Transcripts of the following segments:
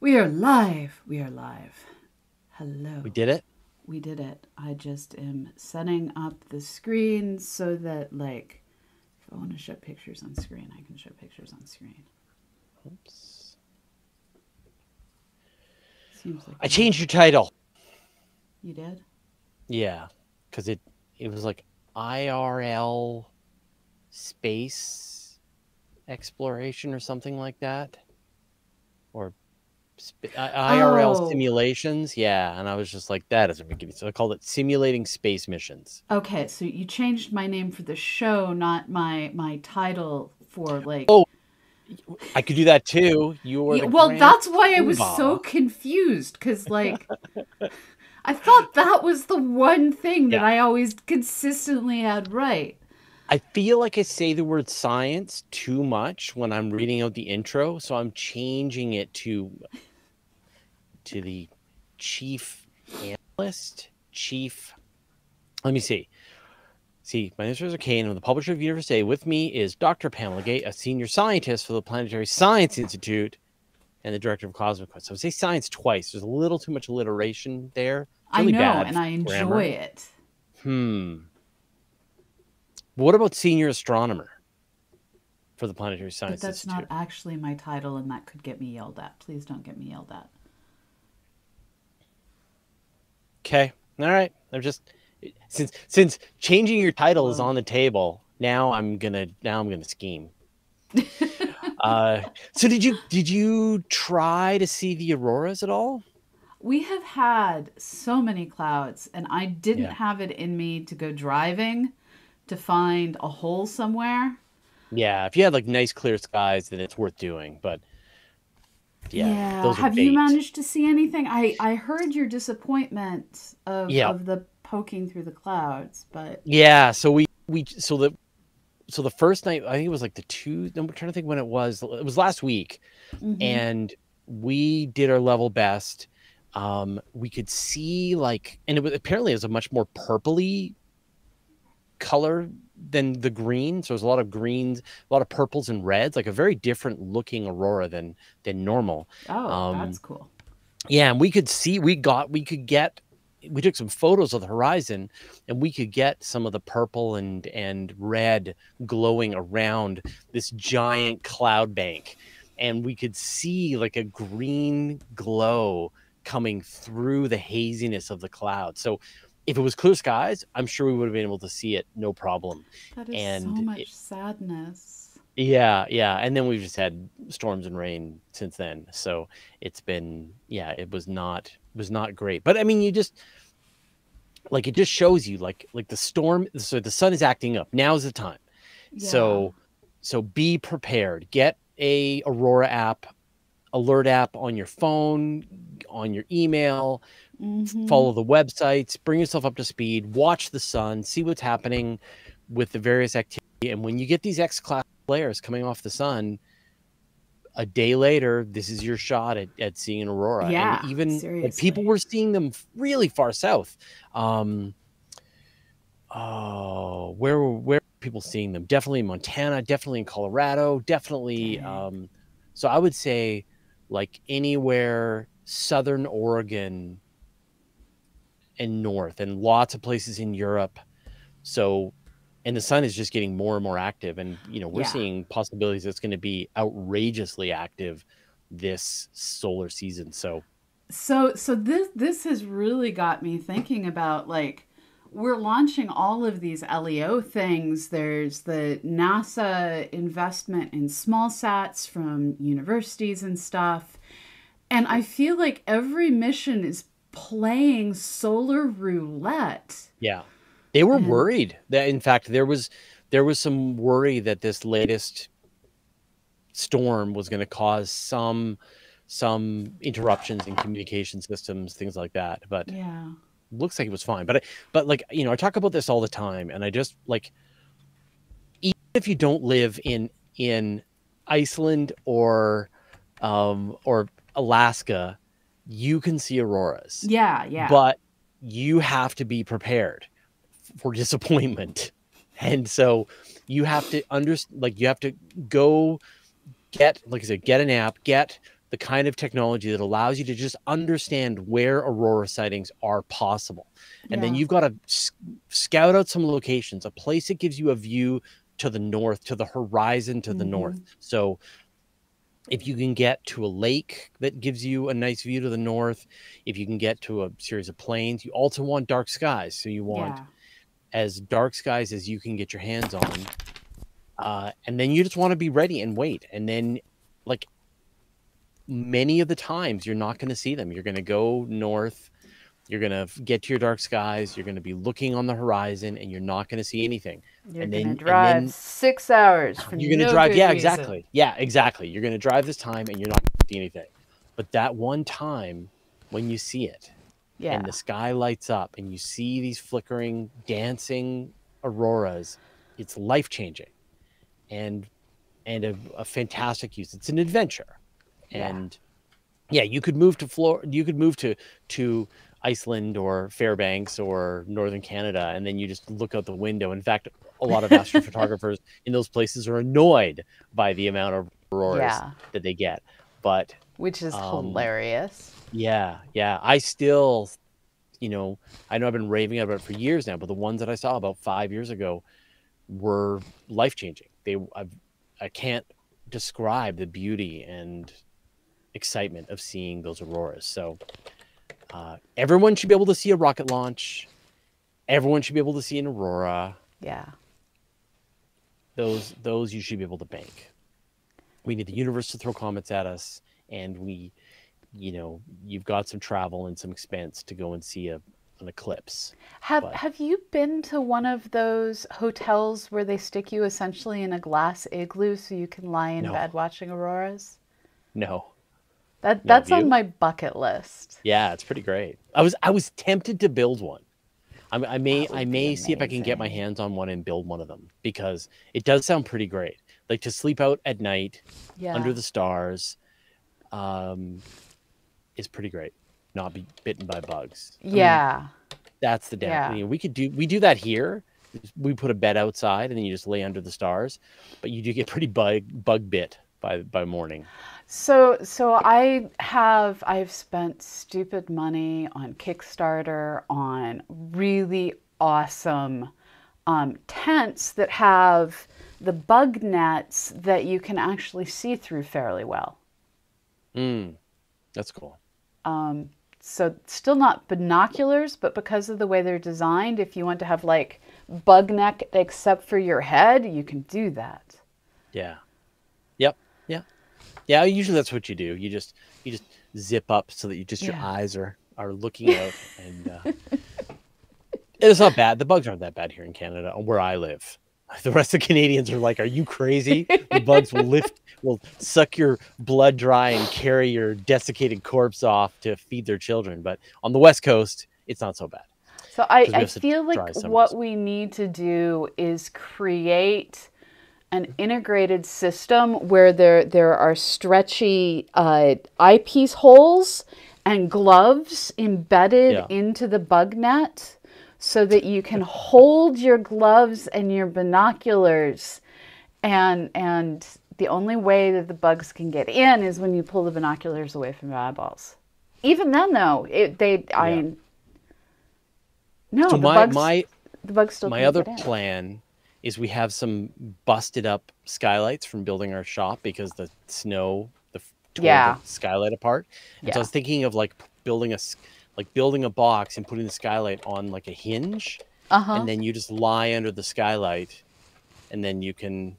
We are live. We are live. Hello. We did it. We did it. I just am setting up the screen so that, like, if I want to show pictures on screen, I can show pictures on screen. Oops. Seems like I changed your title. you did. Yeah, because it it was like IRL space exploration or something like that, or IRL Oh. simulations. Yeah, and I was just like, that doesn't make any sense. So I called it simulating space missions. Okay, so you changed my name for the show, not my my title for like. Oh, I could do that too. You were well, that's why I was so confused because, like, I thought that was the one thing that Yeah. I always consistently had right. I feel like I say the word science too much when I'm reading out the intro, so I'm changing it to to the chief analyst, chief. Let me see. See, my name is Rosa Cain. I'm the publisher of Universe A. With me is Dr. Pamela Gay, a senior scientist for the Planetary Science Institute and the director of CosmoQuest. So I say science twice. There's a little too much alliteration there. Really I know, and I enjoy grammar. it. Hmm. What about senior astronomer for the Planetary But Science that's Institute? not actually my title, and that could get me yelled at. Please don't get me yelled at. Okay. All right. I'm just since since changing your title is on the table. Now I'm gonna now I'm gonna scheme. uh, so did you did you try to see the auroras at all? We have had so many clouds, and I didn't Yeah. have it in me to go driving to find a hole somewhere. Yeah, if you had like nice clear skies, then it's worth doing. But yeah, those Have you managed to see anything? I I heard your disappointment of Yeah. of the poking through the clouds, but Yeah, so we we so the so the first night I think it was like the two. I'm trying to think when it was. It was last week, Mhm. and we did our level best. Um, we could see like, and it was apparently it was a much more purpley color than the green. So there's a lot of greens, a lot of purples and reds, like a very different looking aurora than than normal. oh, um, that's cool. Yeah, and we could see we got we could get we took some photos of the horizon and we could get some of the purple and and red glowing around this giant cloud bank and we could see like a green glow coming through the haziness of the cloud. So if it was clear skies, I'm sure we would have been able to see it no problem. That is so much it- sadness. Yeah, yeah, and then we've just had storms and rain since then. So it's been yeah, it was not it was not great. But I mean, you just like it just shows you like like the storm so the sun is acting up. Now's the time. Yeah. So so be prepared. Get a Aurora app, alert app on your phone, on your email, Mhm. follow the websites, bring yourself up to speed, watch the sun, see what's happening with the various activity. And when you get these X class flares coming off the sun, a day later, this is your shot at, at seeing an aurora. Yeah, and even like, people were seeing them really far south. Um, oh, where were where were people seeing them? Definitely in Montana, definitely in Colorado, definitely. Um, so I would say like anywhere southern Oregon and north, and lots of places in Europe. So, and the sun is just getting more and more active, and you know we're Yeah. seeing possibilities that's going to be outrageously active this solar season. So So so this this has really got me thinking about like we're launching all of these LEO things. There's the NASA investment in small sats from universities and stuff. And I feel like every mission is playing solar roulette. yeah, they were And- worried that in fact there was there was some worry that this latest storm was going to cause some some interruptions in communication systems, things like that. But Yeah. looks like it was fine. But I, but like you know, I talk about this all the time, and I just like even if you don't live in in Iceland or um or Alaska, you can see auroras. Yeah, yeah. But you have to be prepared for disappointment. And so you have to understand, like you have to go get like I said, get an app, get the kind of technology that allows you to just understand where aurora sightings are possible. And then you've got to scout out some locations, a place that gives you a view to the north, to the horizon to the mm-hmm. north. So if you can get to a lake that gives you a nice view to the north, if you can get to a series of plains, you also want dark skies. So you want Yeah. as dark skies as you can get your hands on. Uh, and then you just want to be ready and wait. And then, like, many of the times you're not going to see them. You're going to go north, you're going to get to your dark skies, you're going to be looking on the horizon, and you're not going to see anything. You're and gonna and drive then- six hours You're going to no drive, yeah, reason. exactly. Yeah, exactly. You're going to drive this time and you're not going to see anything. But that one time when you see it, Yeah. and the sky lights up and you see these flickering dancing auroras it's life changing and and a, a fantastic use it's an adventure and yeah you could move to Flor- you could move to to iceland or fairbanks or northern canada and then you just look out the window in fact a lot of astrophotographers in those places are annoyed by the amount of auroras Yeah. that they get but Which is Um, hilarious. yeah, yeah. I still, you know, I know I've been raving about it for years now, but the ones that I saw about five years ago were life changing. They, I've, I can't describe the beauty and excitement of seeing those auroras. So, uh, everyone should be able to see a rocket launch. Everyone should be able to see an aurora. Yeah. Those, those you should be able to bank. We need the universe to throw comets at us, and we you know you've got some travel and some expense to go and see a, an eclipse Have But- Have you been to one of those hotels where they stick you essentially in a glass igloo so you can lie in No. bed watching auroras? no That that's on my bucket list. yeah it's pretty great. I was i was tempted to build one. I, I may i may see if i can get my hands on one and build one of them because it does sound pretty great. Like to sleep out at night Yeah. under the stars um is pretty great. Not be bitten by bugs. I mean, yeah. that's the down Yeah. I mean, we could do we do that here. We put a bed outside and then you just lay under the stars but you do get pretty bug bug bit by by morning So so I have I've spent stupid money on Kickstarter on really awesome um, tents that have the bug nets that you can actually see through fairly well. mm, that's cool Um, so still not binoculars, but because of the way they're designed, if you want to have like bug neck except for your head, you can do that. Yeah. Yep. Yeah. Yeah. Usually that's what you do. You just you just zip up so that you just your eyes are are looking out, and uh, it's not bad. The bugs aren't that bad here in Canada, where I live. The rest of Canadians are like, "Are you crazy? The bugs will lift, will suck your blood dry and carry your desiccated corpse off to feed their children." But on the West Coast, it's not so bad. So I, I feel like what we need to do is create an integrated system where there there are stretchy uh, eyepiece holes and gloves embedded Yeah. into the bug net so that you can hold your gloves and your binoculars and and the only way that the bugs can get in is when you pull the binoculars away from your eyeballs. Even then though, it they I Yeah. no, so the my bugs, my the bugs still my other plan is we have some busted up skylights from building our shop because the snow the tore Yeah. the skylight apart and so i was thinking of like building a like building a box and putting the skylight on like a hinge Uh-huh. and then you just lie under the skylight and then you can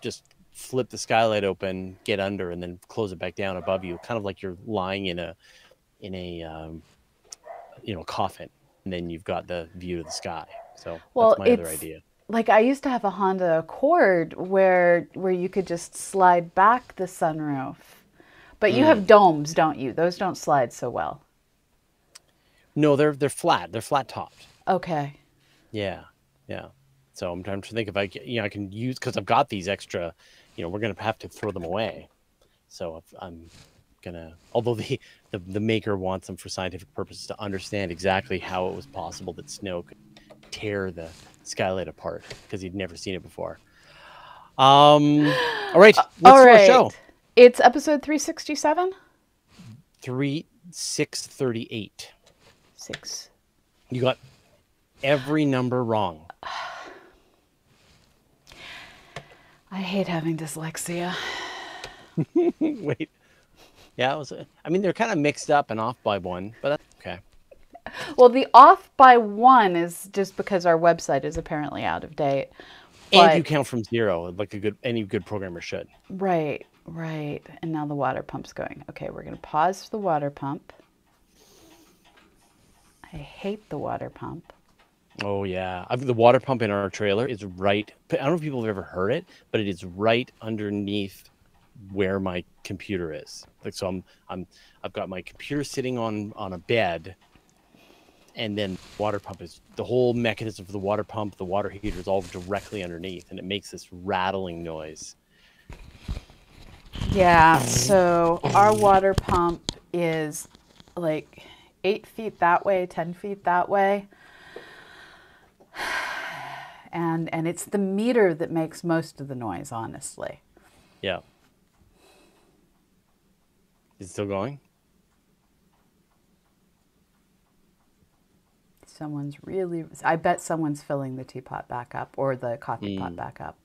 just flip the skylight open get under and then close it back down above you kind of like you're lying in a in a um, you know coffin and then you've got the view of the sky so Well, that's my other idea like I used to have a Honda Accord where where you could just slide back the sunroof. But you Mm. have domes, don't you? Those don't slide so well. No, they're they're flat. They're flat topped. Okay. Yeah, yeah. So I'm trying to think if I you know I can use because I've got these extra. You know, we're gonna have to throw them away. So if I'm gonna, although the, the the maker wants them for scientific purposes to understand exactly how it was possible that snow could tear the skylight apart because he'd never seen it before. Um. All right. Let's do right. show. It's episode 367? Three six thirty eight. Six. You got every number wrong. I hate having dyslexia. Wait. Yeah, it was. I mean, they're kind of mixed up and off by one, but that's. Well, the off by one is just because our website is apparently out of date. And you count from zero, like a good any good programmer should. Right, right. And now the water pump's going. Okay, we're going to pause the water pump. I hate the water pump. Oh yeah, I the water pump in our trailer is right. I don't know if people have ever heard it, but it is right underneath where my computer is. Like so, I'm I'm I've got my computer sitting on on a bed, and then water pump is the whole mechanism for the water pump, the water heater is all directly underneath, and it makes this rattling noise. Yeah, so our water pump is like eight feet that way, 10 feet that way. And, and it's the meter that makes most of the noise, honestly. Yeah. Is it still going? Someone's really, I bet someone's filling the teapot back up or the coffee pot back up.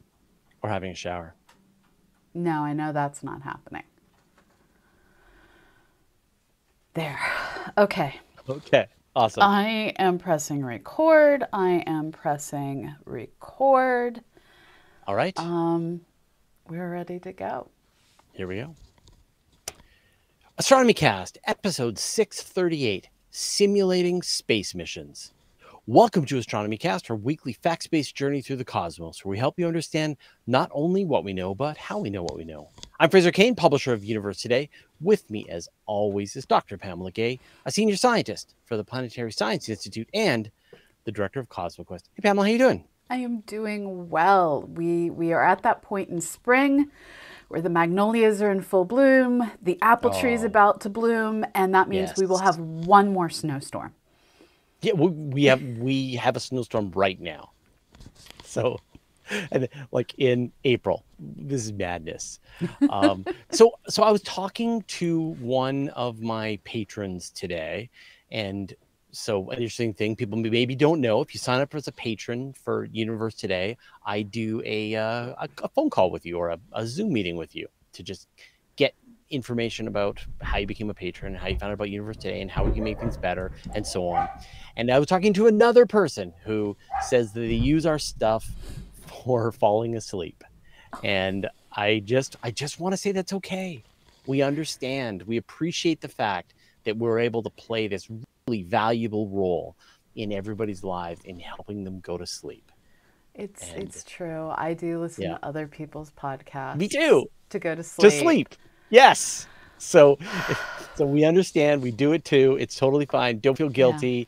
Or having a shower? No, I know that's not happening. There. Okay. Okay, awesome. I am pressing record. I am pressing record. All right. Um, we're ready to go. Here we go. Astronomy Cast, episode 638 Simulating Space Missions. Welcome to Astronomy Cast, our weekly facts based journey through the cosmos, where we help you understand not only what we know, but how we know what we know. I'm Fraser Cain, publisher of Universe Today. With me, as always, is Dr. Pamela Gay, a senior scientist for the Planetary Science Institute and the director of CosmoQuest. Hey, Pamela, how you doing? I am doing well. We we are at that point in spring where the magnolias are in full bloom, the apple tree is Oh. about to bloom, and that means we will have one more snowstorm. Yeah, we, we have we have a snowstorm right now. So, and like in April, this is madness. Um, so, so I was talking to one of my patrons today, and so an interesting thing people maybe don't know if you sign up as a patron for Universe Today, I do a uh, a, phone call with you or a, a Zoom meeting with you to just get information about how you became a patron, how you found out about Universe Today, and how we can make things better, and so on. And I was talking to another person who says that they use our stuff for falling asleep. And I just I just want to say that's okay. We understand. We appreciate the fact that we're able to play this valuable role in everybody's lives in helping them go to sleep. It's And- it's true. I do listen Yeah. to other people's podcasts. Me too. To go to sleep. To sleep. Yes. So so we understand. We do it too. It's totally fine. Don't feel guilty.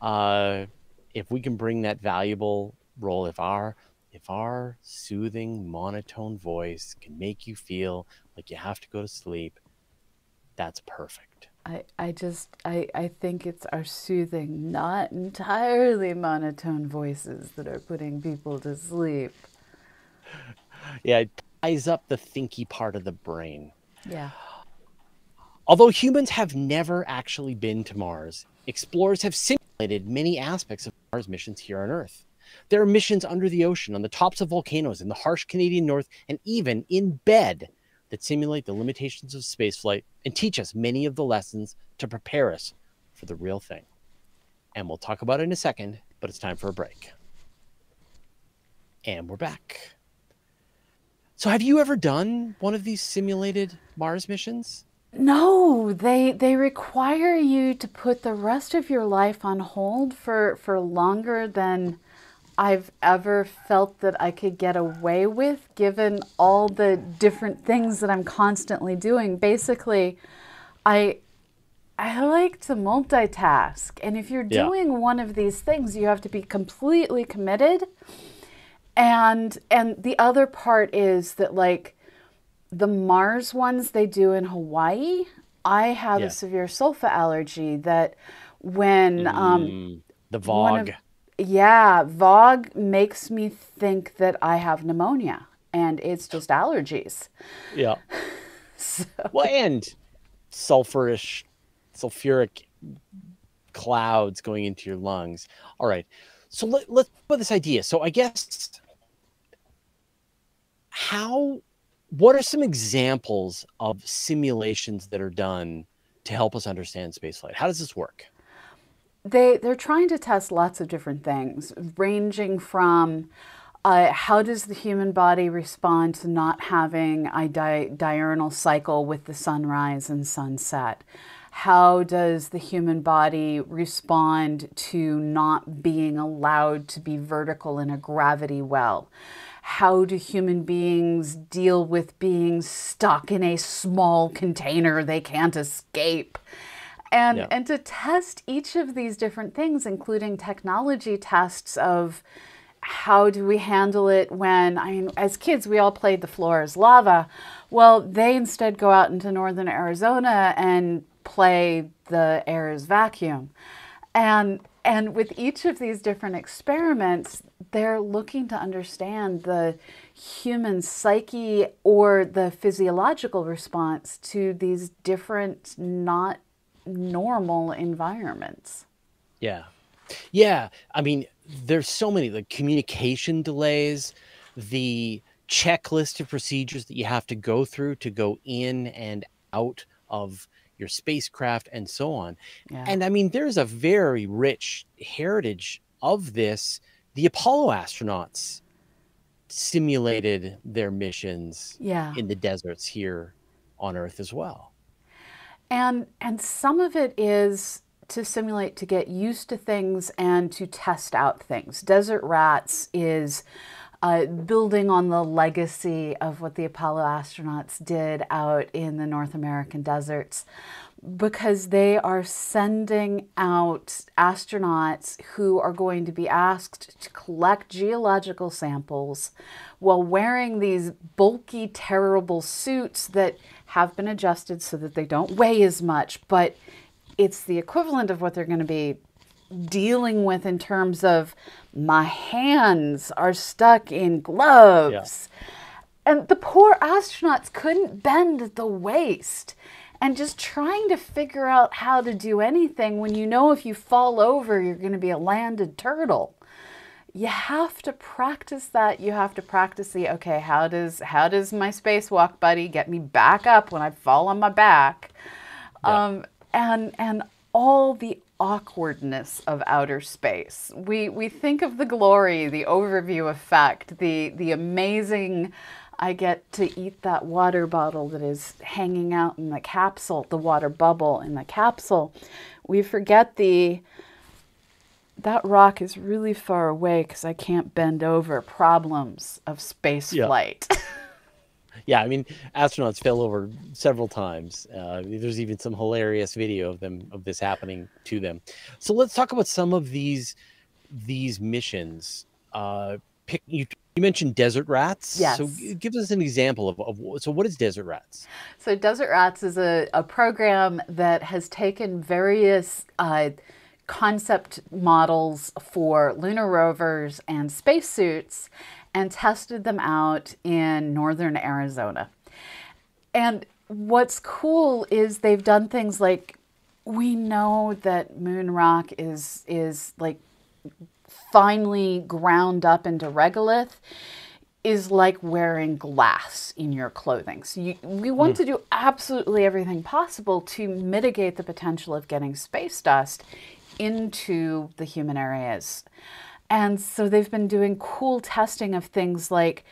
Uh if we can bring that valuable role, if our if our soothing monotone voice can make you feel like you have to go to sleep, that's perfect. I, I just I, I think it's our soothing, not entirely monotone voices that are putting people to sleep. Yeah, it ties up the thinky part of the brain. Yeah. Although humans have never actually been to Mars, explorers have simulated many aspects of Mars missions here on Earth. There are missions under the ocean, on the tops of volcanoes, in the harsh Canadian North, and even in bed that simulate the limitations of spaceflight and teach us many of the lessons to prepare us for the real thing. And we'll talk about it in a second, but it's time for a break. And we're back. So, have you ever done one of these simulated Mars missions? No, they they require you to put the rest of your life on hold for for longer than I've ever felt that I could get away with given all the different things that I'm constantly doing. Basically, I I like to multitask. And if you're Yeah. doing one of these things, you have to be completely committed. And and the other part is that like the Mars ones they do in Hawaii, I have Yeah. a severe sulfa allergy that when um Mm, the one of- VOG. Yeah, VOG makes me think that I have pneumonia and it's just allergies. yeah. so. Well, and sulfurish, sulfuric clouds going into your lungs. All right. So let, let's put this idea. So I guess how what are some examples of simulations that are done to help us understand spaceflight? How does this work? They they're trying to test lots of different things, ranging from uh, how does the human body respond to not having a di- diurnal cycle with the sunrise and sunset? How does the human body respond to not being allowed to be vertical in a gravity well? how do human beings deal with being stuck in a small container they can't escape? And, yeah. and to test each of these different things, including technology tests of how do we handle it when, I mean, as kids, we all played the floor is lava. Well, they instead go out into northern Arizona and play the air is vacuum. And and with each of these different experiments, they're looking to understand the human psyche or the physiological response to these different, not normal environments. Yeah. Yeah. I mean, there's so many the communication delays, the checklist of procedures that you have to go through to go in and out of your spacecraft and so on. Yeah. And I mean, there's a very rich heritage of this. The Apollo astronauts simulated their missions yeah. in the deserts here on Earth as well. And and some of it is to simulate to get used to things and to test out things. Desert Rats is uh, building on the legacy of what the Apollo astronauts did out in the North American deserts because they are sending out astronauts who are going to be asked to collect geological samples while wearing these bulky, terrible suits that have been adjusted so that they don't weigh as much, but it's the equivalent of what they're going to be dealing with in terms of my hands are stuck in gloves. Yeah. And the poor astronauts couldn't bend the waist. And just trying to figure out how to do anything when you know if you fall over, you're going to be a landed turtle. You have to practice that. You have to practice the okay, how does how does my spacewalk buddy get me back up when I fall on my back? Yeah. Um, and and all the awkwardness of outer space. We we think of the glory, the overview effect, the the amazing I get to eat that water bottle that is hanging out in the capsule, the water bubble in the capsule. We forget the that rock is really far away because I can't bend over problems of space yeah. flight. yeah, I mean, astronauts fell over several times. Uh, there's even some hilarious video of them of this happening to them. So let's talk about some of these these missions. Uh, pick you. You mentioned desert rats. Yes. So give us an example of, of so what is desert rats? So desert rats is a, a program that has taken various uh, concept models for lunar rovers and spacesuits and tested them out in northern Arizona. And what's cool is they've done things like we know that moon rock is is like finely ground up into regolith is like wearing glass in your clothing. So you, we want mm. to do absolutely everything possible to mitigate the potential of getting space dust into the human areas. And so they've been doing cool testing of things like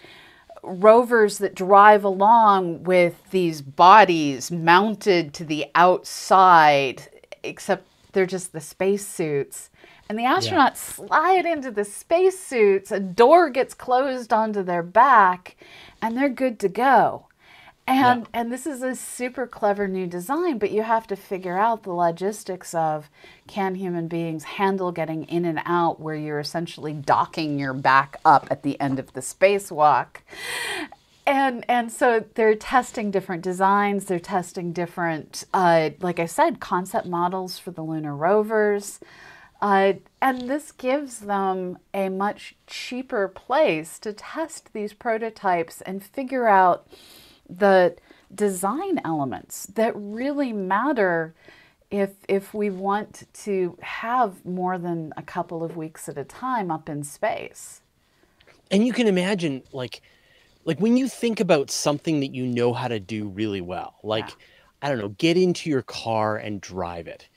rovers that drive along with these bodies mounted to the outside, except they're just the spacesuits. And the astronauts yeah. slide into the spacesuits, a door gets closed onto their back, and they're good to go. And yeah. and this is a super clever new design, but you have to figure out the logistics of can human beings handle getting in and out where you're essentially docking your back up at the end of the spacewalk. And and so they're testing different designs. They're testing different, uh, like I said, concept models for the lunar rovers. Uh, and this gives them a much cheaper place to test these prototypes and figure out the design elements that really matter if if we want to have more than a couple of weeks at a time up in space. And you can imagine like like when you think about something that you know how to do really well, like Yeah. I don't know, get into your car and drive it.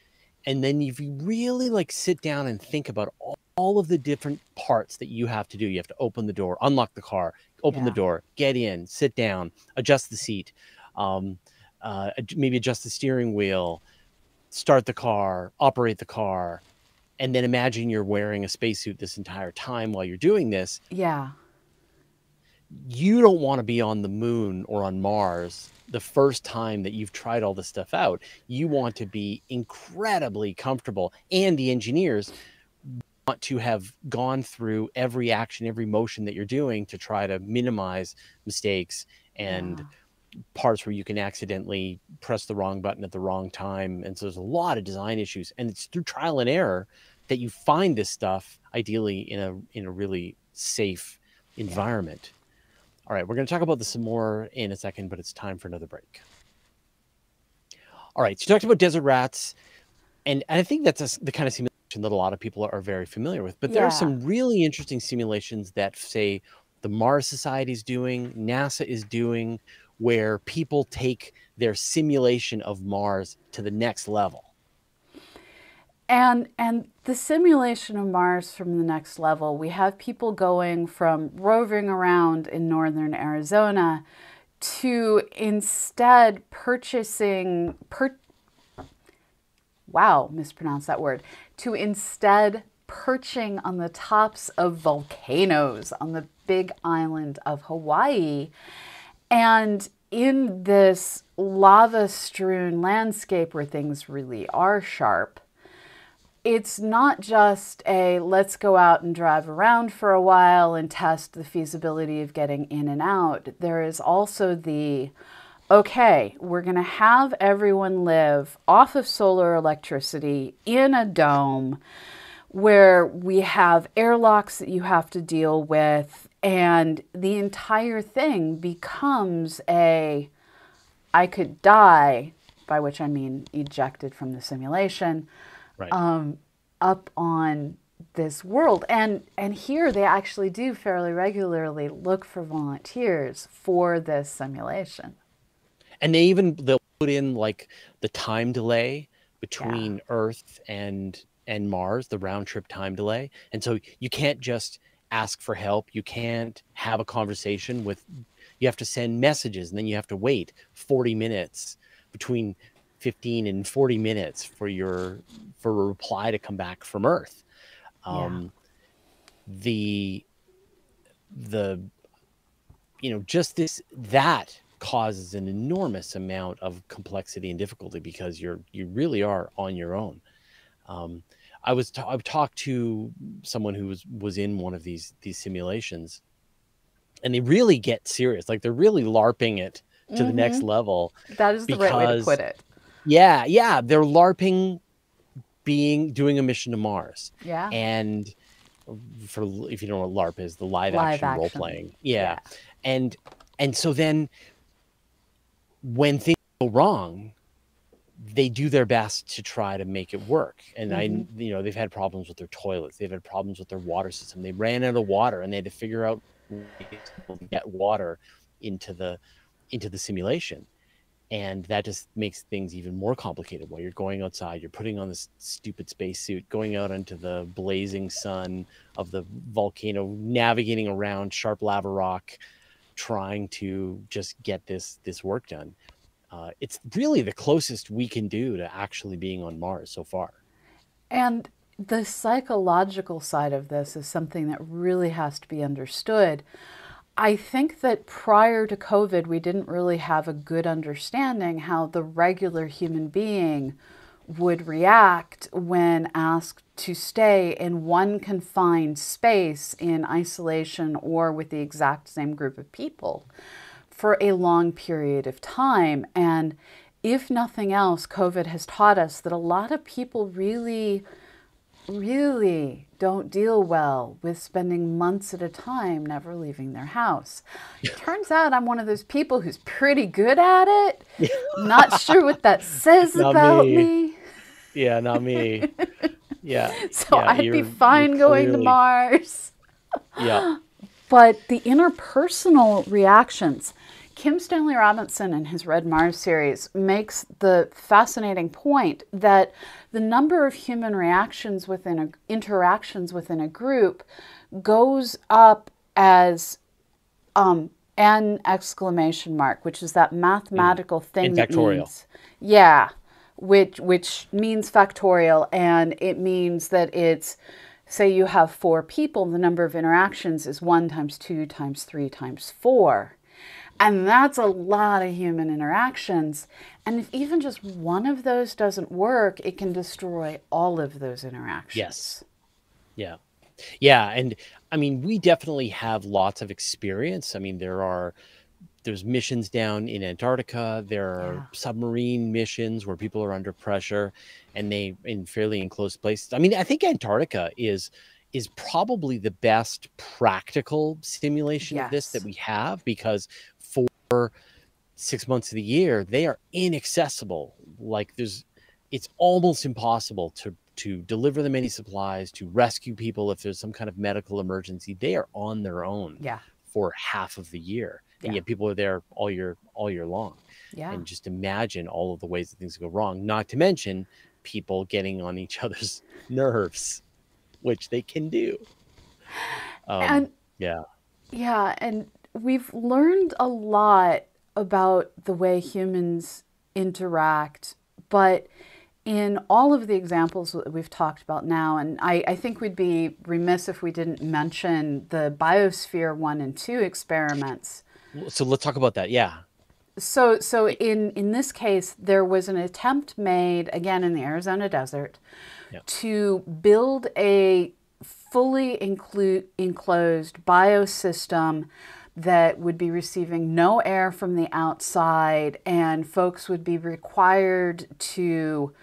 And then if you really like sit down and think about all, all of the different parts that you have to do, you have to open the door, unlock the car, open the door, get in, sit down, adjust the seat, um, uh, maybe adjust the steering wheel, start the car, operate the car, and then imagine you're wearing a spacesuit this entire time while you're doing this. Yeah. You don't want to be on the moon or on Mars the first time that you've tried all this stuff out. You want to be incredibly comfortable, and the engineers want to have gone through every action, every motion that you're doing to try to minimize mistakes and Yeah. parts where you can accidentally press the wrong button at the wrong time. And so there's a lot of design issues. And it's through trial and error that you find this stuff ideally in a in a really safe environment. All right, we're going to talk about this some more in a second, but it's time for another break. All right, so you talked about desert rats, and and I think that's a the kind of simulation that a lot of people are very familiar with. But there are some really interesting simulations that say the Mars Society is doing, NASA is doing, where people take their simulation of Mars to the next level. And and the simulation of Mars from the next level, we have people going from roving around in northern Arizona to instead purchasing per wow, mispronounced that word, to instead perching on the tops of volcanoes on the big island of Hawaii. And in this lava strewn landscape where things really are sharp, it's not just a let's go out and drive around for a while and test the feasibility of getting in and out. There is also the okay, we're going to have everyone live off of solar electricity in a dome where we have airlocks that you have to deal with, and the entire thing becomes a I could die, by which I mean ejected from the simulation Right. um, up on this world. And and here they actually do fairly regularly look for volunteers for this simulation. And they even they'll put in like the time delay between earth and and mars the round trip time delay. And so you can't just ask for help. You can't have a conversation with you have to send messages and then you have to wait 40 minutes between 15 and 40 minutes for your for a reply to come back from earth. Yeah. um the the you know just this that causes an enormous amount of complexity and difficulty because you're you really are on your own um, i was ta- i've talked to someone who was was in one of these these simulations and they really get serious like they're really larping it to the next level That is the right way to put it. yeah yeah they're larping being doing a mission to mars Yeah. and for if you don't know what LARP is, the live, Live action, role action. playing. Yeah. And and so then when things go wrong, they do their best to try to make it work. And I mm-hmm. you know, they've had problems with their toilets, they've had problems with their water system. They ran out of water and they had to figure out ways to get water into the into the simulation and that just makes things even more complicated while you're going outside you're putting on this stupid spacesuit going out into the blazing sun of the volcano navigating around sharp lava rock trying to just get this this work done uh, it's really the closest we can do to actually being on mars so far And the psychological side of this is something that really has to be understood. I think that prior to COVID, we didn't really have a good understanding how the regular human being would react when asked to stay in one confined space in isolation or with the exact same group of people for a long period of time. And if nothing else, COVID has taught us that a lot of people really really don't deal well with spending months at a time never leaving their house. Turns out I'm one of those people who's pretty good at it. Not sure what that says Not about me. me. Yeah, not me. Yeah. So yeah, I'd be fine going to Mars. Yeah. But the interpersonal reactions, Kim Stanley Robinson in his Red Mars series makes the fascinating point that the number of human reactions within a, interactions within a group goes up as um, n exclamation mark, which is that mathematical thing In that means yeah, which which means factorial, and it means that it's say you have four people, the number of interactions is one times two times three times four. And that's a lot of human interactions. And if even just one of those doesn't work, it can destroy all of those interactions. Yes. Yeah. Yeah. And I mean, we definitely have lots of experience. I mean, there are there's missions down in Antarctica. There are Yeah. submarine missions where people are under pressure and they in fairly enclosed places. I mean, I think Antarctica is is probably the best practical simulation of this that we have because for six months of the year they are inaccessible. Like there's it's almost impossible to to deliver them any supplies to rescue people if there's some kind of medical emergency they are on their own Yeah. for half of the year and Yeah. yet people are there all year all year long Yeah. and just imagine all of the ways that things go wrong not to mention people getting on each other's nerves which they can do um, and yeah Yeah, and we've learned a lot about the way humans interact, but in all of the examples that we've talked about now, and I, I think we'd be remiss if we didn't mention the Biosphere 1 and 2 experiments. So let's talk about that. Yeah. So, so in, in this case, there was an attempt made, again in the Arizona desert, to build a fully inclu- enclosed biosystem that would be receiving no air from the outside, and folks would be required to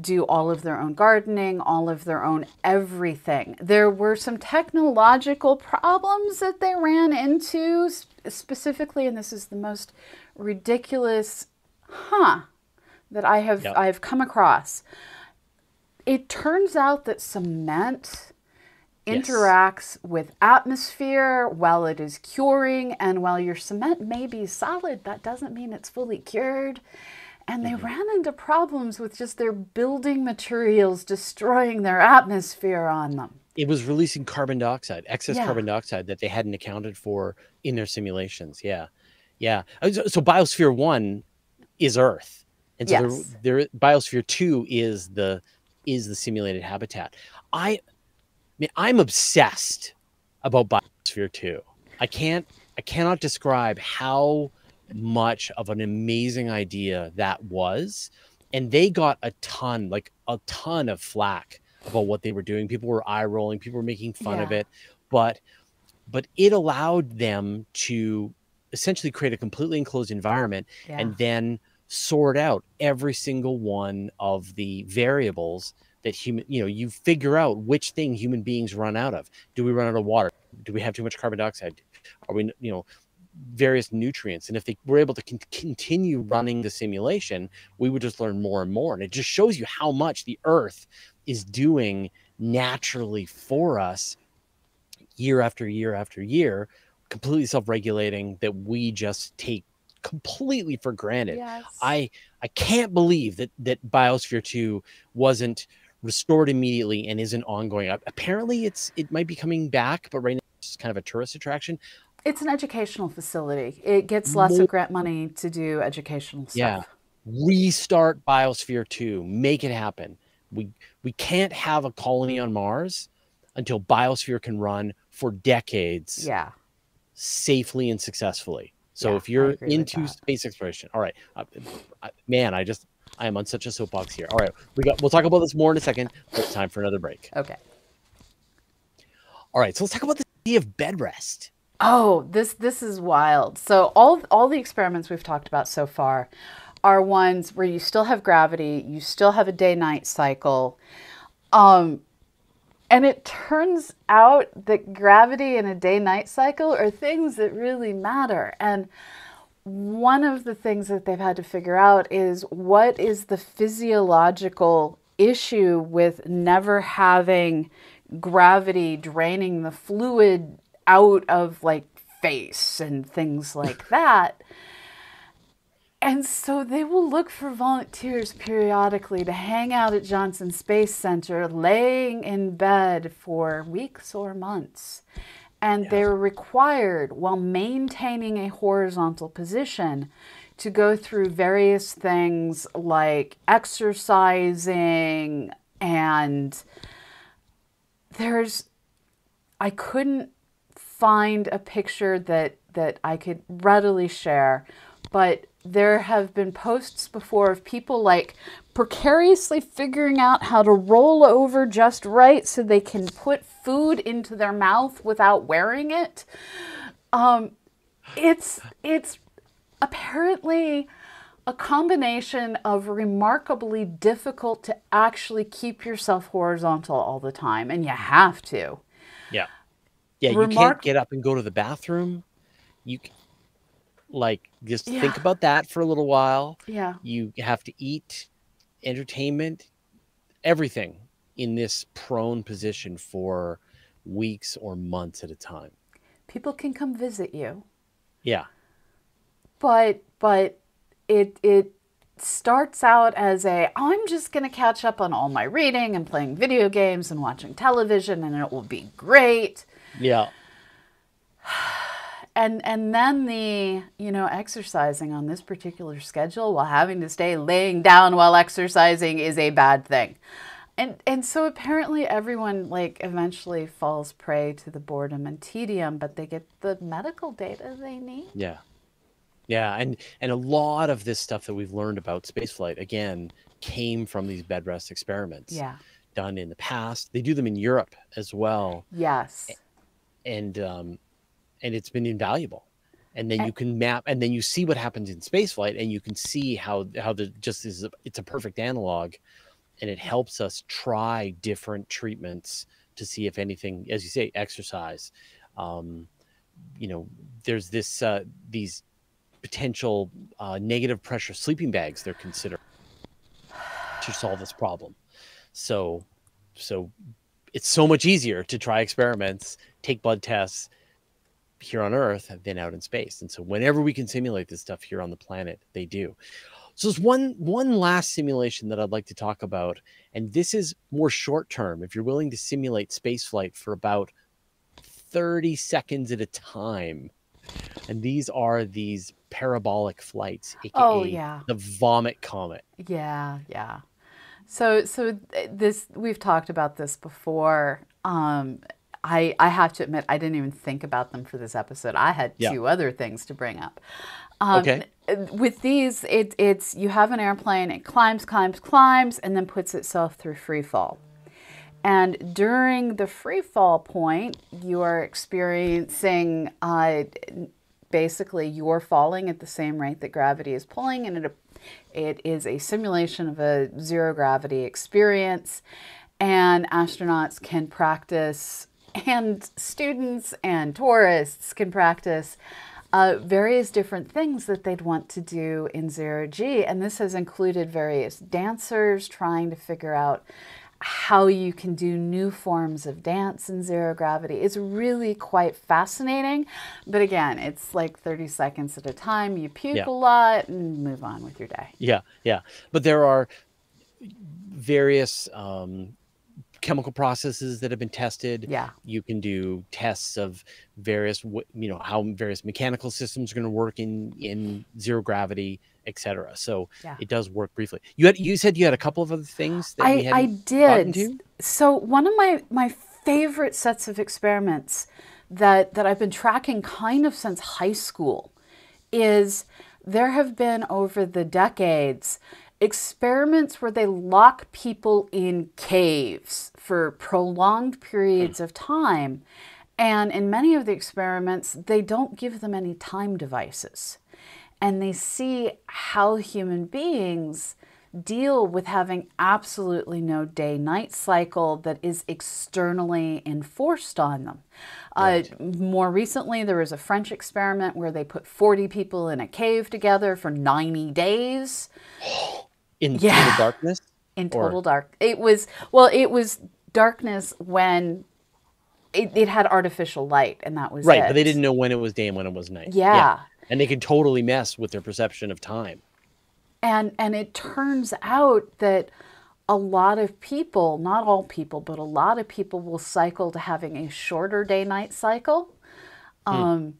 do all of their own gardening, all of their own everything. There were some technological problems that they ran into specifically, and this is the most ridiculous, huh, that I have Yep. I've come across. It turns out that cement Yes. interacts with atmosphere while it is curing and while your cement may be solid that doesn't mean it's fully cured and they mm-hmm. ran into problems with just their building materials destroying their atmosphere on them it was releasing carbon dioxide, excess Yeah. carbon dioxide that they hadn't accounted for in their simulations. Yeah, yeah. Uh, So, so Biosphere One is Earth, and so Yes. there, there, Biosphere Two is the is the simulated habitat. I, I mean, I'm obsessed about Biosphere Two. I can't, I cannot describe how much of an amazing idea that was, and they got a ton, like a ton of flack about what they were doing. People were eye rolling, people were making fun of it, but but it allowed them to essentially create a completely enclosed environment yeah. and then sort out every single one of the variables that human you know you figure out which thing human beings run out of. Do we run out of water? Do we have too much carbon dioxide? Are we you know various nutrients? And if they were able to con- continue running the simulation we would just learn more and more. And it just shows you how much the earth is doing naturally for us year after year after year completely self-regulating that we just take completely for granted. Yes. I i can't believe that that biosphere 2 wasn't restored immediately and isn't ongoing. Apparently it's it might be coming back but right now it's just kind of a tourist attraction. It's an educational facility. It gets lots More- of grant money to do educational stuff. Yeah. restart biosphere 2 make it happen we we can't have a colony on mars until biosphere can run for decades yeah. safely and successfully. So Yeah, if you're into space exploration all right uh, man i just i am on such a soapbox here. All right we got we'll talk about this more in a second but it's time for another break. Okay. All right so let's talk about the idea of bed rest. Oh, this this is wild. So all all the experiments we've talked about so far are ones where you still have gravity, you still have a day-night cycle. Um And it turns out that gravity and a day night cycle are things that really matter. And one of the things that they've had to figure out is what is the physiological issue with never having gravity draining the fluid out of like face and things like that. And so they will look for volunteers periodically to hang out at Johnson Space Center, laying in bed for weeks or months. And yeah. they're required, while maintaining a horizontal position, to go through various things like exercising and there's I couldn't find a picture that that I could readily share, but there have been posts before of people like precariously figuring out how to roll over just right so they can put food into their mouth without wearing it. Um, it's it's apparently a combination of remarkably difficult to actually keep yourself horizontal all the time, and you have to. Yeah. Yeah, you can't get up and go to the bathroom. You like just yeah. think about that for a little while. Yeah. You have to eat, entertainment, everything in this prone position for weeks or months at a time. People can come visit you. Yeah. But but it it starts out as a I'm just going to catch up on all my reading and playing video games and watching television and it will be great. Yeah. And and then the, you know, exercising on this particular schedule while having to stay laying down while exercising is a bad thing. And and so apparently everyone like eventually falls prey to the boredom and tedium, but they get the medical data they need. Yeah. Yeah, and and a lot of this stuff that we've learned about spaceflight again came from these bed rest experiments. Yeah. Done in the past. They do them in Europe as well. Yes and um, and it's been invaluable. And then you can map, and then you see what happens in spaceflight, and you can see how how the just is a, it's a perfect analog, and it helps us try different treatments to see if anything, as you say, exercise. Um, you know, there's this uh, these potential uh, negative pressure sleeping bags they're considering to solve this problem. So, so it's so much easier to try experiments, take blood tests here on Earth than out in space. And so whenever we can simulate this stuff here on the planet, they do. So there's one one last simulation that I'd like to talk about, and this is more short term. If you're willing to simulate spaceflight for about 30 seconds at a time, and these are these parabolic flights, aka oh, yeah. the vomit comet. Yeah, yeah. So, so this we've talked about this before. Um, I I have to admit I didn't even think about them for this episode. I had yeah. two other things to bring up. Um, okay. With these, it, it's you have an airplane. It climbs, climbs, climbs, and then puts itself through free fall. And during the free fall point, you are experiencing uh, basically you're falling at the same rate that gravity is pulling, and it it is a simulation of a zero gravity experience, and astronauts can practice, and students and tourists can practice uh, various different things that they'd want to do in zero G. And this has included various dancers trying to figure out how you can do new forms of dance in zero gravity. It's really quite fascinating. But again, it's like 30 seconds at a time. You puke yeah. a lot and move on with your day. Yeah, yeah. But there are various um, chemical processes that have been tested. Yeah. You can do tests of various, you know, how various mechanical systems are going to work in in zero gravity, etc. So yeah. it does work briefly. You had you said you had a couple of other things that I I did. So one of my my favorite sets of experiments that that I've been tracking kind of since high school is there have been over the decades experiments where they lock people in caves for prolonged periods of time. And in many of the experiments, they don't give them any time devices. And they see how human beings deal with having absolutely no day night cycle that is externally enforced on them. Right. Uh, more recently, there was a French experiment where they put 40 people in a cave together for 90 days. in yeah. total darkness? In total or? dark. It was, well, it was darkness when it, it had artificial light and that was right it. but they didn't know when it was day and when it was night yeah. yeah and they could totally mess with their perception of time and and it turns out that a lot of people not all people but a lot of people will cycle to having a shorter day night cycle hmm. um,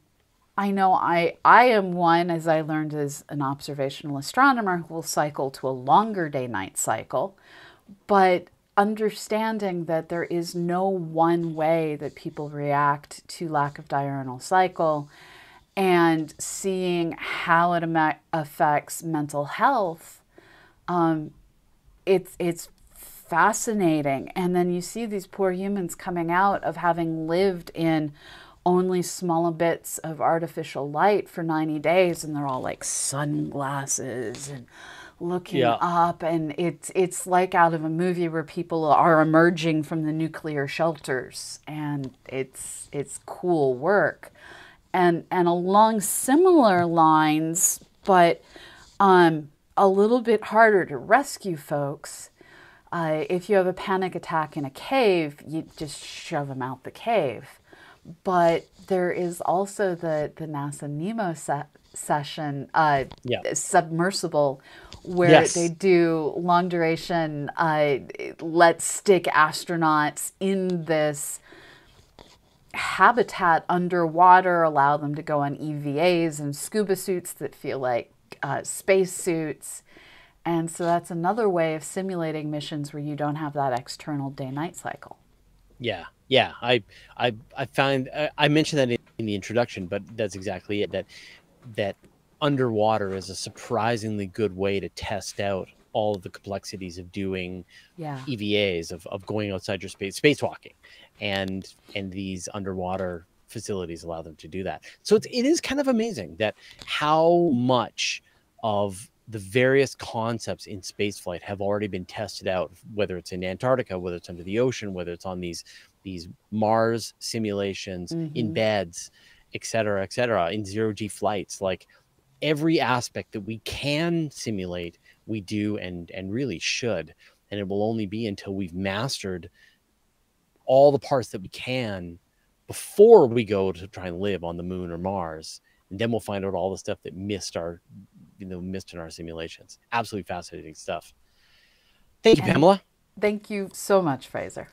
I know I I am one as I learned as an observational astronomer who will cycle to a longer day night cycle. But understanding that there is no one way that people react to lack of diurnal cycle and seeing how it affects mental health um, it's it's fascinating. And then you see these poor humans coming out of having lived in only small bits of artificial light for 90 days and they're all like sunglasses and looking yeah. up and it's it's like out of a movie where people are emerging from the nuclear shelters and it's it's cool work and and along similar lines but um, a little bit harder to rescue folks uh, if you have a panic attack in a cave you just shove them out the cave but there is also the the nasa NEEMO se- session uh, yeah. submersible where yes. they do long duration, uh, let's stick astronauts in this habitat underwater, allow them to go on EVAs and scuba suits that feel like uh, space suits. And so that's another way of simulating missions where you don't have that external day night cycle. Yeah, yeah. I I I find I, I mentioned that in, in the introduction, but that's exactly it. That that underwater is a surprisingly good way to test out all of the complexities of doing yeah. EVAs of, of going outside your space spacewalking and and these underwater facilities allow them to do that. So it's, it is kind of amazing that how much of the various concepts in spaceflight have already been tested out, whether it's in Antarctica, whether it's under the ocean, whether it's on these these Mars simulations, mm-hmm. in beds, et cetera, et cetera, in zero G flights. Like every aspect that we can simulate, we do and and really should. And it will only be until we've mastered all the parts that we can before we go to try and live on the moon or Mars. And then we'll find out all the stuff that missed our, you know, missed in our simulations. Absolutely fascinating stuff. Thank you, and Pamela. Thank you so much, Fraser.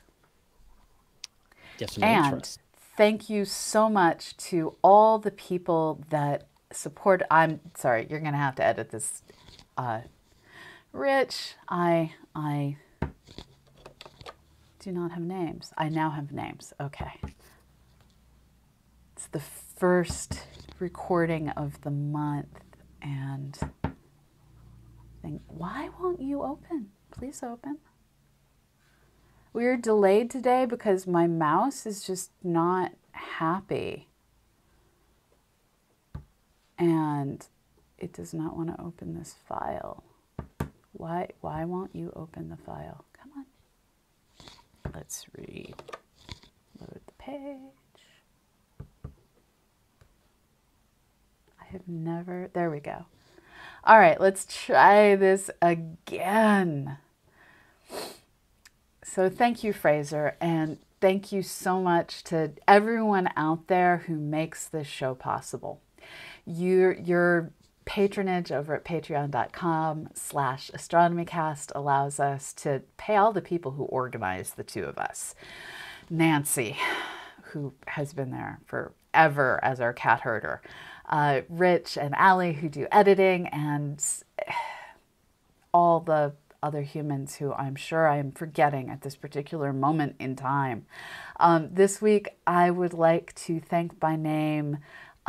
Yes, and thank you so much to all the people that support i'm sorry you're gonna have to edit this uh, rich i i do not have names i now have names okay it's the first recording of the month and think why won't you open please open we are delayed today because my mouse is just not happy and it does not want to open this file. Why, why won't you open the file? Come on. Let's read. Load the page. I have never, there we go. All right, let's try this again. So thank you, Fraser, and thank you so much to everyone out there who makes this show possible your your patronage over at patreon.com slash astronomycast allows us to pay all the people who organize the two of us nancy who has been there forever as our cat herder uh, rich and ali who do editing and all the other humans who i'm sure i am forgetting at this particular moment in time um, this week i would like to thank by name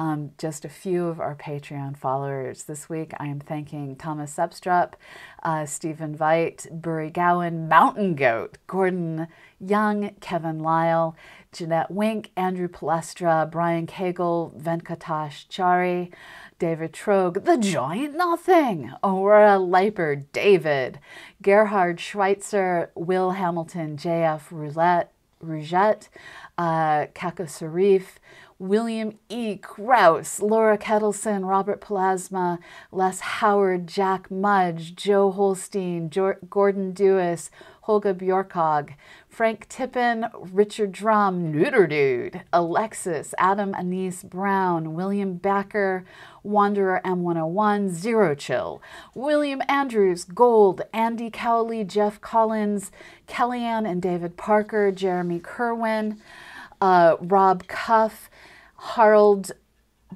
um, just a few of our Patreon followers. This week I am thanking Thomas Substrup, uh, Stephen Veit, Burry Gowen, Mountain Goat, Jordan Young, Kevin Lyle, Jeanette Wink, Andrew Poelstra, Brian Cagle, Venkatesh Chary, David Truog, The Giant Nothing, Aurora Lipper, David, Gerhard Schwarzer, Will Hamilton, J.F. Roulette, Rougette, uh, Kaka Sarif, William E. Krause, Laura Kettleson, Robert Plasma, Les Howard, Jack Mudge, Joe Holstein, Gordon Dewis, Holga Bjorkog, Frank Tippin, Richard Drum, Neuter Dude, Alexis, Adam Anise Brown, William Backer, Wanderer M101, Zero Chill, William Andrews, Gold, Andy Cowley, Jeff Collins, Kellyanne and David Parker, Jeremy Kerwin, uh, Rob Cuff, Harold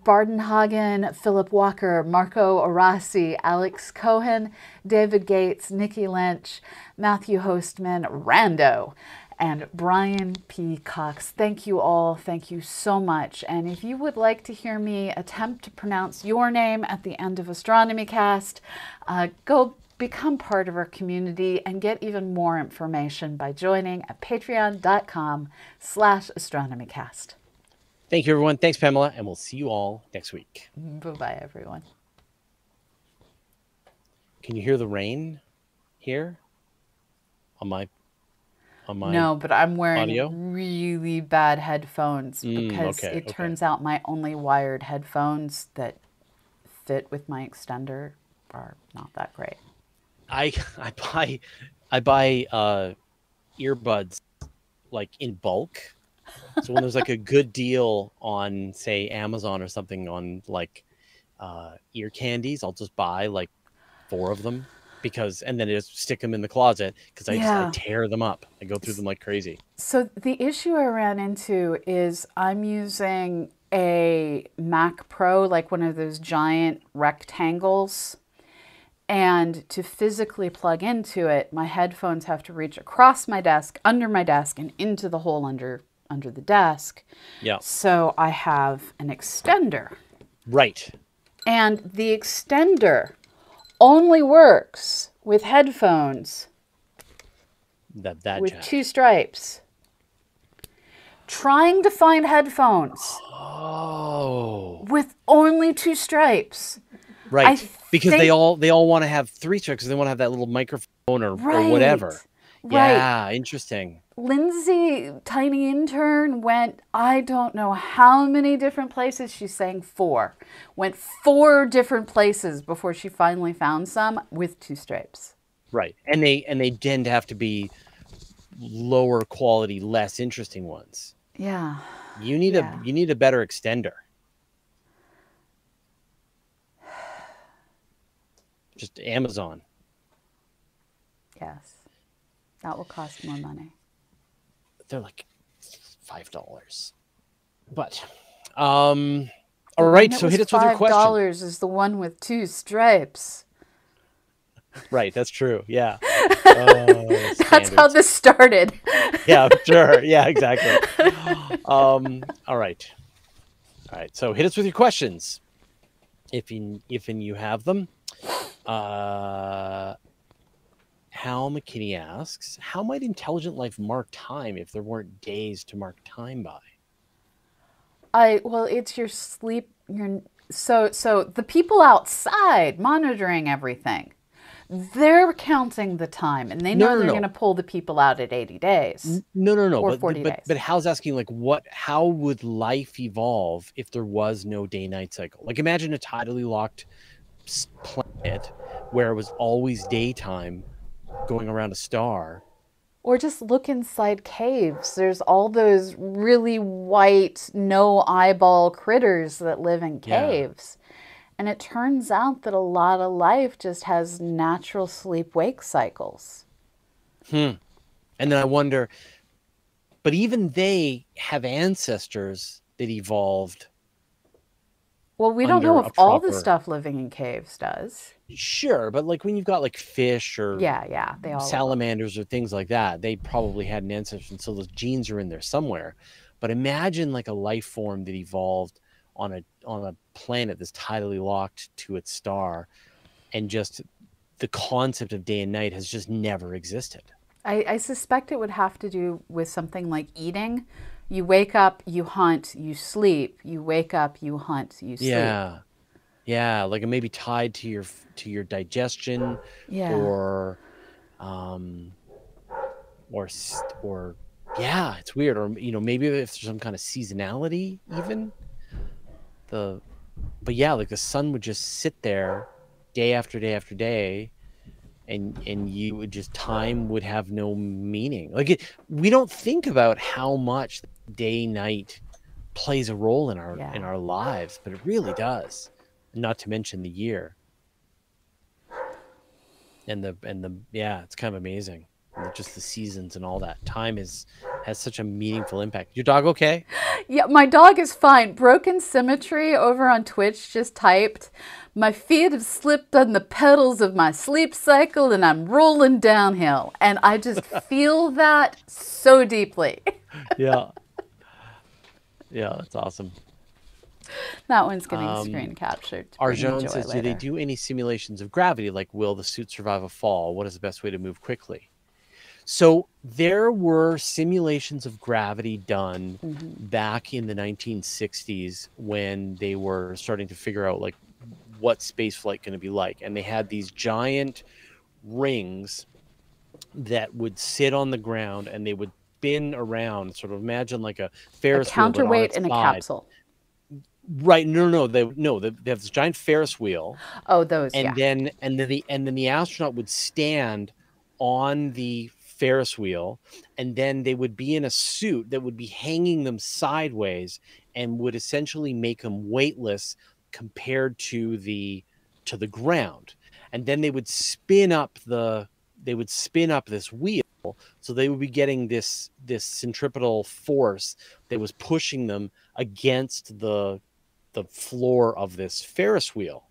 Bardenhagen, Philip Walker, Marco Arasi, Alex Cohen, David Gates, Nikki Lynch, Matthew Hostman, Rando, and Brian P. Cox. Thank you all. Thank you so much. And if you would like to hear me attempt to pronounce your name at the end of Astronomy Cast, uh, go become part of our community and get even more information by joining at patreon.com slash astronomycast. Thank you, everyone. Thanks, Pamela, and we'll see you all next week. Bye-bye, everyone. Can you hear the rain here on my on my No, but I'm wearing audio? really bad headphones Mm, because okay, it okay. turns out my only wired headphones that fit with my extender are not that great. I I buy I buy uh earbuds like in bulk. So when there's like a good deal on say Amazon or something on like uh ear candies, I'll just buy like four of them because and then just stick them in the closet because I Yeah. just I tear them up. I go through them like crazy. So the issue I ran into is I'm using a Mac Pro, like one of those giant rectangles. And to physically plug into it, my headphones have to reach across my desk, under my desk, and into the hole under under the desk. Yeah. So I have an extender. Right. And the extender only works with headphones That that with two stripes. Trying to find headphones Oh. with only two stripes. Right. because they all they all want to have three because they want to have that little microphone or, Right. or whatever. Right. Yeah, interesting. Lindsay, tiny intern, went, I don't know how many different places. She's saying four. Went four different places before she finally found some with two stripes. Right. And they and they tend to have to be lower quality, less interesting ones. Yeah. You need Yeah. a you need a better extender. Just Amazon. Yes. That will cost more money. They're like five dollars. But um all right, so hit us with your question. $5 is the one with two stripes. Right, that's true. Yeah. Oh, That's how this started. yeah, sure. Yeah, exactly. Um, all right. All right. So hit us with your questions. If you if and you have them. Uh Hal McKinney asks, how might intelligent life mark time if there weren't days to mark time by? I well, it's your sleep. Your so so the people outside monitoring everything, they're counting the time, and they know no, they're no. going to pull the people out at eighty days. No, no, no. Or but, 40 but, days. but Hal's asking like what how would life evolve if there was no day night cycle? Like imagine a tidally locked planet where it was always daytime going around a star. Or just look inside caves. There's all those really white, no eyeball critters that live in Yeah. caves. And it turns out that a lot of life just has natural sleep wake cycles. Hmm. And then I wonder, but even they have ancestors that evolved. Well, we don't know if all the stuff living in caves does. Sure, but like when you've got like fish or Yeah, yeah, they all salamanders or things like that, they probably had an ancestor, and so those genes are in there somewhere. But imagine like a life form that evolved on a on a planet that's tidally locked to its star, and just the concept of day and night has just never existed. I, I suspect it would have to do with something like eating. You wake up, you hunt, you sleep. You wake up, you hunt, you sleep. Yeah. Yeah, like it may be tied to your to your digestion Yeah. or um or or yeah, it's weird or you know, maybe if there's some kind of seasonality even the but yeah, like the sun would just sit there day after day after day and and you would just time would have no meaning. Like it, we don't think about how much day night plays a role in our in our lives, but it really does. Not to mention the year. And the and the yeah, it's kind of amazing. Just the seasons and all that. Time is has such a meaningful impact. Your dog okay? Yeah, my dog is fine. Broken Symmetry over on Twitch just typed, My feet have slipped on the pedals of my sleep cycle and I'm rolling downhill. And I just feel that so deeply. Yeah. Yeah, that's awesome. That one's getting Um, screen captured. to R. bring you Jones joy says, Do they do any simulations of gravity? Like, will the suit survive a fall? What is the best way to move quickly? So, there were simulations of gravity done Mm-hmm. back in the 1960s when they were starting to figure out, like, what space flight going to be like. And they had these giant rings that would sit on the ground and they would spin around. Sort of imagine like a A Ferris on counterweight in a capsule. Right? No, no, no. They no. They, they have this giant Ferris wheel Oh, those, and yeah. then and then the and then the astronaut would stand on the Ferris wheel, and then they would be in a suit that would be hanging them sideways and would essentially make them weightless compared to the to the ground. And then they would spin up the they would spin up this wheel so they would be getting this this centripetal force that was pushing them against the the floor of this Ferris wheel.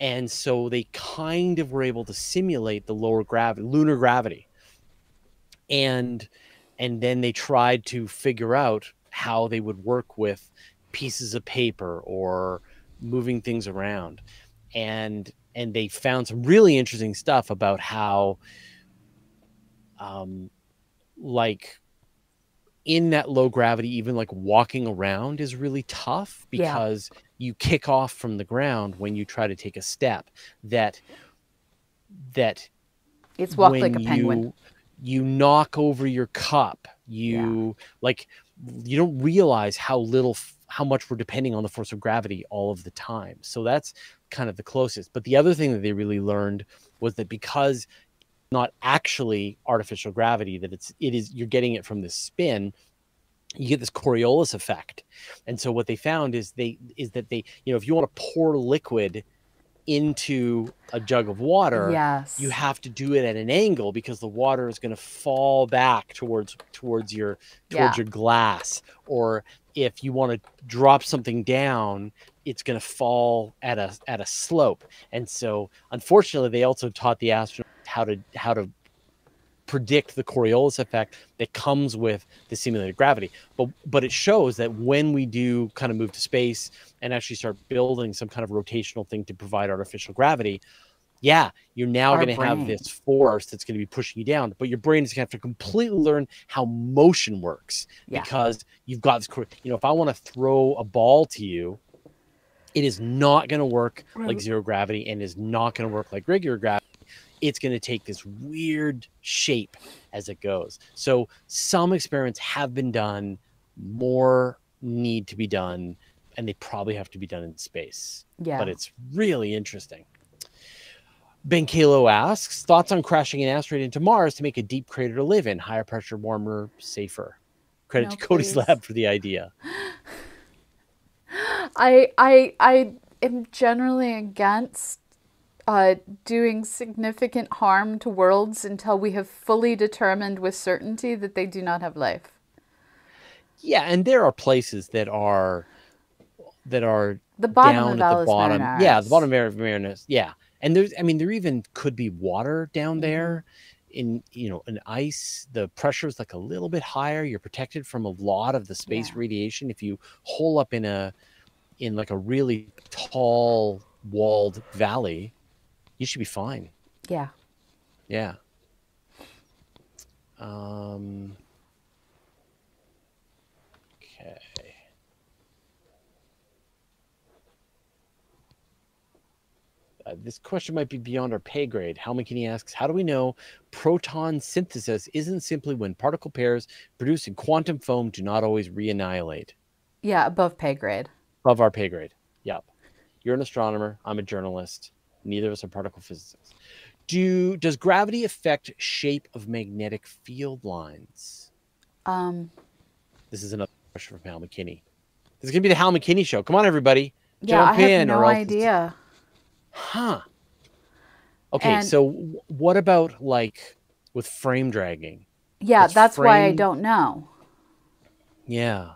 And so they kind of were able to simulate the lower gravity lunar gravity. And and then they tried to figure out how they would work with pieces of paper or moving things around. And and they found some really interesting stuff about how um like in that low gravity even like walking around is really tough Yeah. because you kick off from the ground when you try to take a step that that It's walk like a penguin. you you knock over your cup you like you don't realize how little how much we're depending on the force of gravity all of the time so that's kind of the closest but the other thing that they really learned was that because not actually artificial gravity that it's it is you're getting it from this spin you get this coriolis effect and so what they found is they is that they you know if you want to pour liquid into a jug of water Yes. you have to do it at an angle because the water is going to fall back towards towards your towards Yeah. your glass or if you want to drop something down it's going to fall at a at a slope and so unfortunately they also taught the astronauts how to how to predict the Coriolis effect that comes with the simulated gravity. But but it shows that when we do kind of move to space and actually start building some kind of rotational thing to provide artificial gravity, yeah, you're now going to have this force that's going to be pushing you down. But your brain is going to have to completely learn how motion works Yeah. because you've got this. You know, if I want to throw a ball to you. It is not going to work like zero gravity and is not going to work like regular gravity it's going to take this weird shape as it goes. So some experiments have been done, more need to be done, and they probably have to be done in space. Yeah. But it's really interesting. Ben Kalo asks thoughts on crashing an asteroid into Mars to make a deep crater to live in, higher pressure, warmer, safer. Credit No, to Cody's please. lab for the idea. I I I am generally against uh, doing significant harm to worlds until we have fully determined with certainty that they do not have life. Yeah, and there are places that are that are The bottom down of at the bottom. Marineris. Yeah, the bottom of Marineris. Yeah, and there's, I mean, there even could be water down Mm-hmm. there. In you know, an ice, the pressure is like a little bit higher. You're protected from a lot of the space Yeah. radiation. If you hole up in a in like a really tall walled valley, you should be fine. Yeah. Yeah. Um. Okay. uh, this question might be beyond our pay grade. Hal McKinney asks, How do we know proton synthesis isn't simply when particle pairs produced in quantum foam do not always reannihilate? Yeah, above pay grade. Above our pay grade. Yep. You're an astronomer. I'm a journalist. Neither of us are particle physicists. Do does gravity affect shape of magnetic field lines? Um, This is another question from Hal McKinney. This is gonna be the Hal McKinney show. Come on, everybody. yeah, I have in, no or else- idea. Huh. Okay, And- so what about like with frame dragging? Yeah, that's why I don't know. Yeah.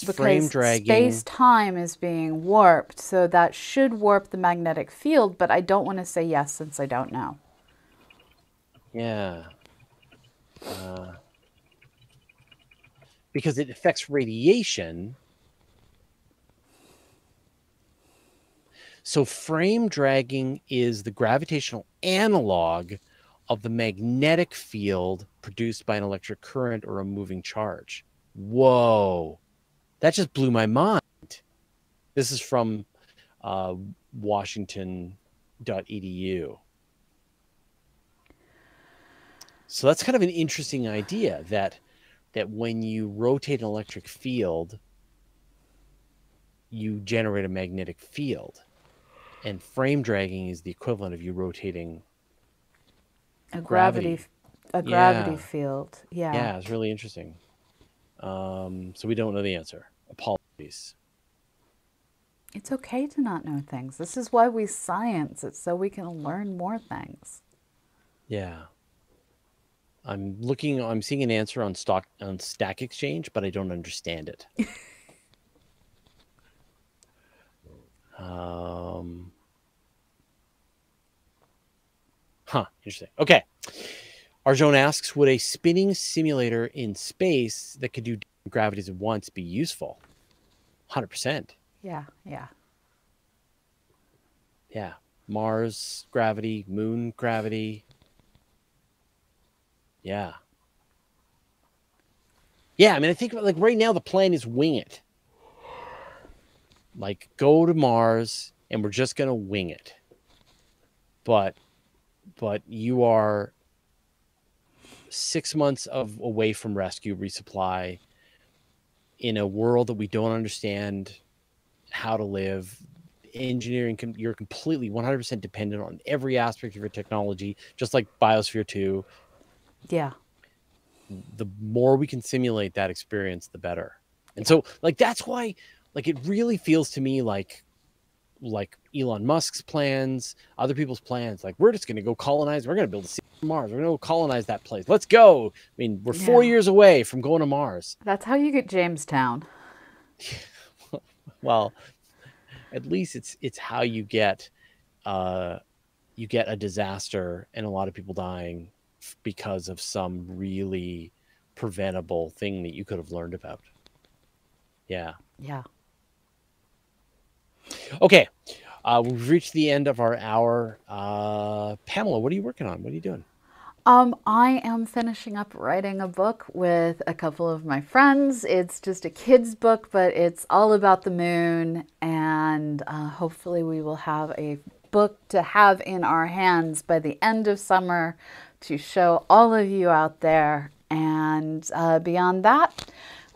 Does frame Because dragging space time is being warped, so that should warp the magnetic field, but I don't want to say yes since I don't know. Yeah. Uh, because it affects radiation. So frame dragging is the gravitational analog of the magnetic field produced by an electric current or a moving charge. Whoa. That just blew my mind. This is from uh, washington.edu. So that's kind of an interesting idea that that when you rotate an electric field, you generate a magnetic field. And frame dragging is the equivalent of you rotating. A gravity, Gravity. a gravity Yeah. field. Yeah. Yeah, it's really interesting. Um, so we don't know the answer. Apologies. It's okay to not know things. This is why we science. It's so we can learn more things. Yeah. I'm looking I'm seeing an answer on stock on Stack Exchange, but I don't understand it. um Huh, interesting. Okay. Arjun asks, would a spinning simulator in space that could do at once be useful? 100%. Yeah, yeah. Yeah. Mars gravity, moon gravity. Yeah. Yeah, I mean, I think like right now the plan is wing it. Like go to Mars and we're just gonna wing it. But but you are six months of away from rescue resupply in a world that we don't understand how to live engineering you're completely 100% dependent on every aspect of your technology just like biosphere 2 Yeah. the more we can simulate that experience the better. And so like that's why like it really feels to me like like elon musk's plans other people's plans like we're just going to go colonize we're going to build a city on mars we're going to go colonize that place let's go. I mean we're four years away from going to mars. That's how you get Jamestown. well at least it's it's how you get uh you get a disaster and a lot of people dying because of some really preventable thing that you could have learned about. Yeah. Yeah. Okay uh we've reached the end of our hour uh pamela what are you working on what are you doing Um, I am finishing up writing a book with a couple of my friends. It's just a kid's book, but it's all about the moon, and uh, hopefully, we will have a book to have in our hands by the end of summer to show all of you out there. And uh, beyond that,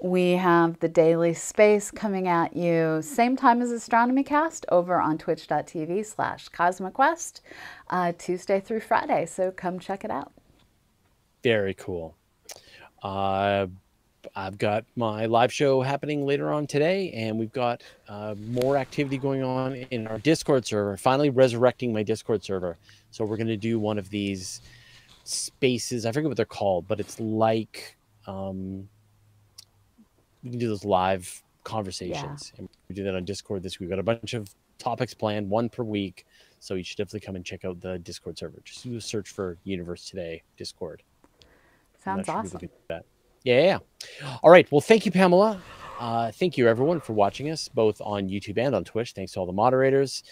we have the Daily Space coming at you same time as Astronomy Cast over on twitch.tv slash CosmoQuest, uh, Tuesday through Friday. So come check it out. very cool uh I've got my live show happening later on today, and we've got uh, more activity going on in our Discord server. Finally, resurrecting my Discord server. So we're going to do one of these spaces. I forget what they're called, but it's like um, we can do those live conversations, and we do that on Discord this week. We've got a bunch of topics planned, one per week. So you should definitely come and check out the Discord server. Just do a search for Universe Today Discord. Sounds that should be awesome. Yeah, yeah. yeah. All right. Well, thank you, Pamela. Uh, thank you, everyone, for watching us both on YouTube and on Twitch. Thanks to all the moderators.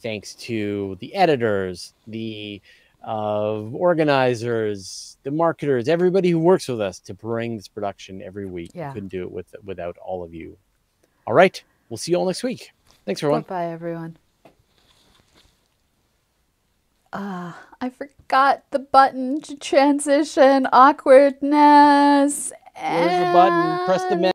Thanks to the editors, the uh, organizers, the marketers, everybody who works with us to bring this production every week. We Yeah. couldn't do it with, without all of you. All right. We'll see you all next week. Thanks, everyone. Bye, everyone. Uh, I forgot the button to transition awkwardness. Where's the button? Press the